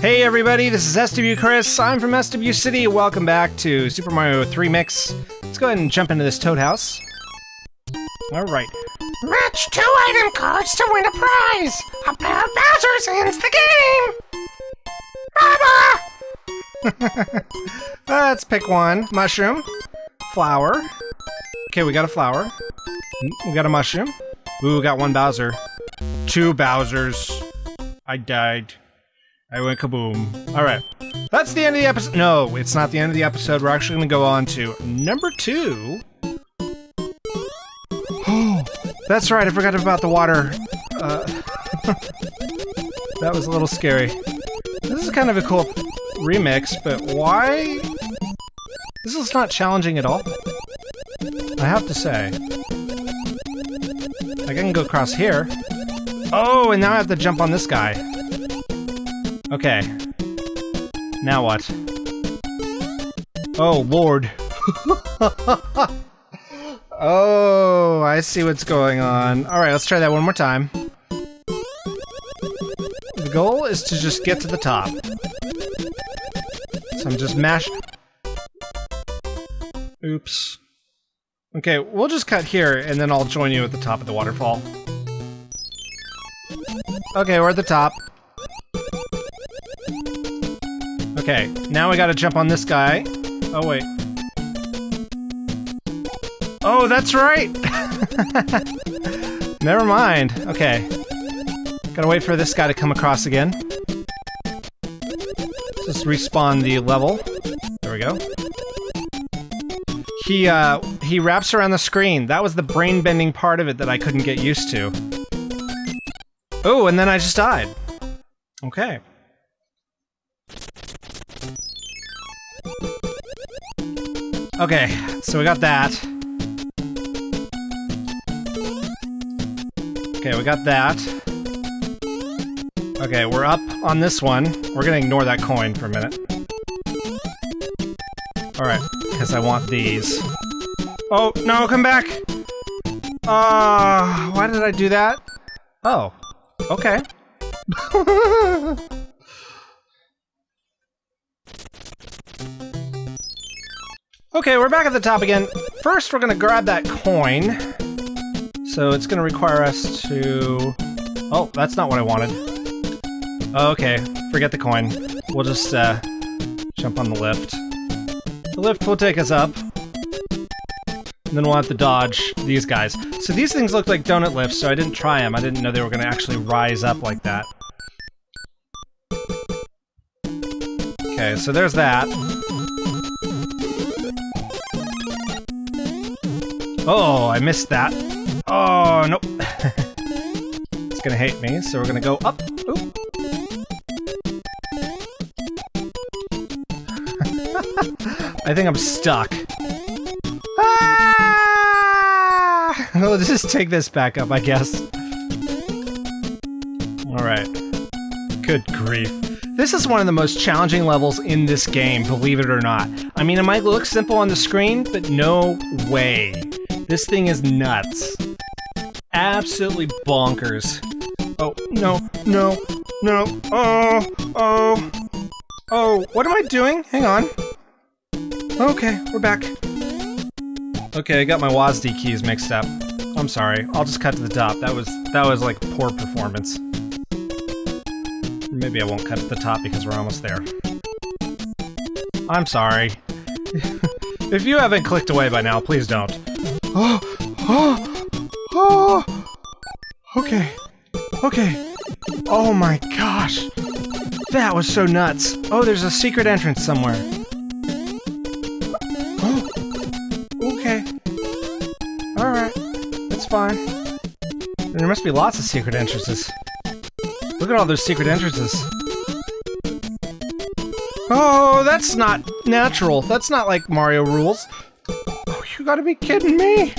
Hey everybody, this is SW Chris. I'm from SW City. Welcome back to Super Mario 3 Mix. Let's go ahead and jump into this Toad House. Alright. Match two item cards to win a prize. A pair of Bowser's ends the game. Baba! Let's pick one. Mushroom. Flower. Okay, we got a flower. We got a mushroom. Ooh, we got one Bowser. Two Bowsers. I died. I went kaboom. Alright. That's the end of the episode. No, it's not the end of the episode. We're actually going to go on to number two. That's right. I forgot about the water. Uh, that was a little scary. This is kind of a cool remix, but why? This is not challenging at all. I have to say. Like, I can go across here. Oh, and now I have to jump on this guy. Okay. Now what? Oh, Lord. oh, I see what's going on. Alright, let's try that one more time. The goal is to just get to the top. So I'm just mash... Oops. Okay, we'll just cut here, and then I'll join you at the top of the waterfall. Okay, we're at the top. Okay, now we gotta jump on this guy. Oh, wait. Oh, that's right! Never mind. Okay. Gotta wait for this guy to come across again. Just respawn the level. There we go. He, uh, he wraps around the screen. That was the brain-bending part of it that I couldn't get used to. Oh, and then I just died. Okay. Okay, so we got that. Okay, we got that. Okay, we're up on this one. We're gonna ignore that coin for a minute. Alright, because I want these. Oh, no, come back! Uh, why did I do that? Oh, okay. Okay, we're back at the top again. First, we're gonna grab that coin. So it's gonna require us to... Oh, that's not what I wanted. Okay, forget the coin. We'll just, uh, jump on the lift. The lift will take us up. And then we'll have to dodge these guys. So these things look like donut lifts, so I didn't try them. I didn't know they were gonna actually rise up like that. Okay, so there's that. Oh, I missed that. Oh, nope. it's gonna hate me, so we're gonna go up. Ooh. I think I'm stuck. Ah! We'll just take this back up, I guess. Alright. Good grief. This is one of the most challenging levels in this game, believe it or not. I mean, it might look simple on the screen, but no way. This thing is nuts. Absolutely bonkers. Oh, no, no, no. Oh, oh. Oh, what am I doing? Hang on. Okay, we're back. Okay, I got my WASD keys mixed up. I'm sorry. I'll just cut to the top. That was that was like poor performance. Maybe I won't cut to the top because we're almost there. I'm sorry. if you haven't clicked away by now, please don't. Oh, oh, oh. Okay, okay. Oh my gosh. That was so nuts. Oh, there's a secret entrance somewhere. Oh, okay. Alright, that's fine. There must be lots of secret entrances. Look at all those secret entrances. Oh, that's not natural. That's not like Mario rules. Gotta be kidding me!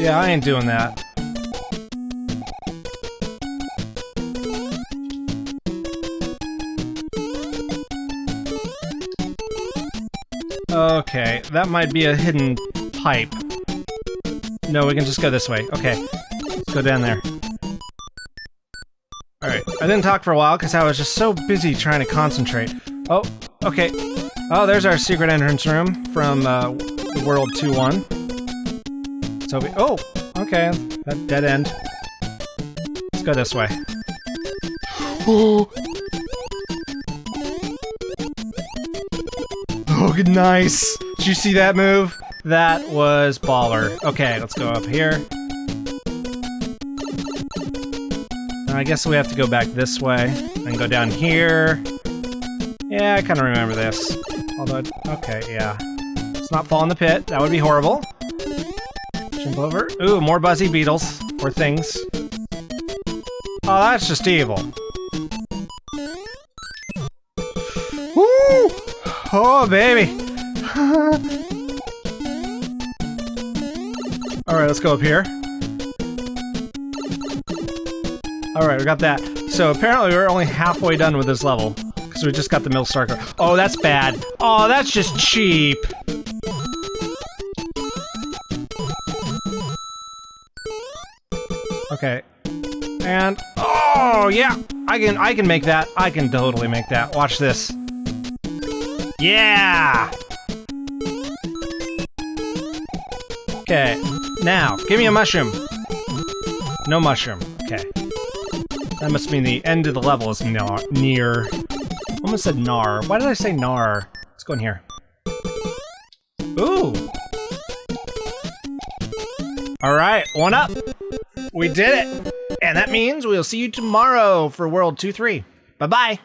Yeah, I ain't doing that. Okay, that might be a hidden pipe. No, we can just go this way. Okay, let's go down there. Alright, I didn't talk for a while because I was just so busy trying to concentrate. Oh, okay. Oh, there's our secret entrance room from uh, the World 2-1. So we- oh, okay, that dead end. Let's go this way. Oh, good- nice! Did you see that move? That was baller. Okay, let's go up here. I guess we have to go back this way and go down here. Yeah, I kind of remember this. Although, okay, yeah. Let's not fall in the pit. That would be horrible. Jump over. Ooh, more buzzy beetles. Or things. Oh, that's just evil. Woo! Oh, baby. Alright, let's go up here. Alright, we got that. So apparently we're only halfway done with this level. We just got the Mill Starker. Oh, that's bad. Oh, that's just cheap. Okay. And oh yeah, I can I can make that. I can totally make that. Watch this. Yeah. Okay. Now, give me a mushroom. No mushroom. Okay. That must mean the end of the level is nar near. Almost said nar. Why did I say nar? Let's go in here. Ooh. All right, one up. We did it. And that means we'll see you tomorrow for World 2-3. Bye-bye.